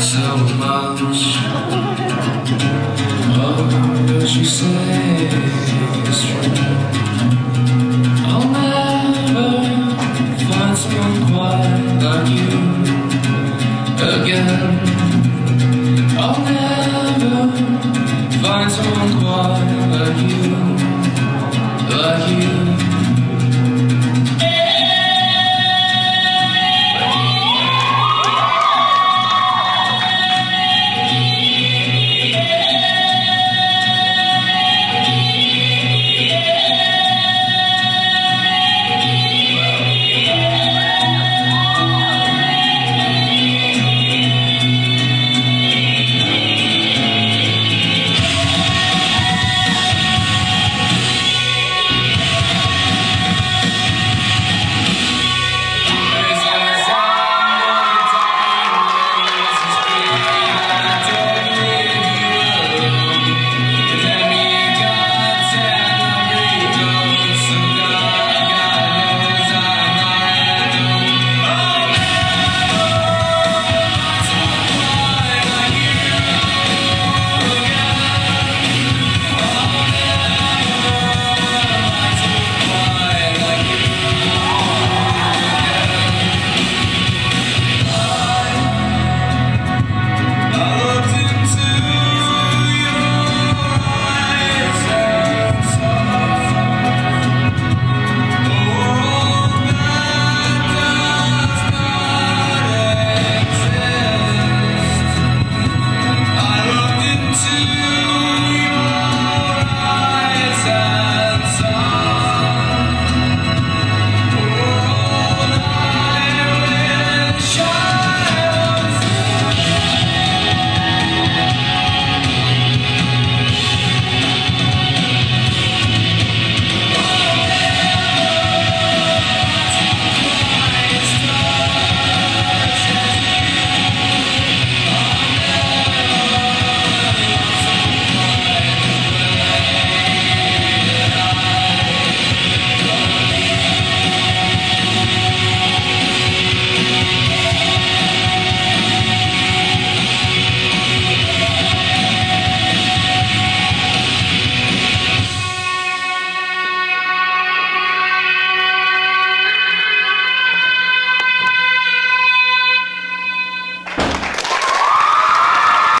so much. Oh, what you say is true. I'll never find someone quite like you again. I'll never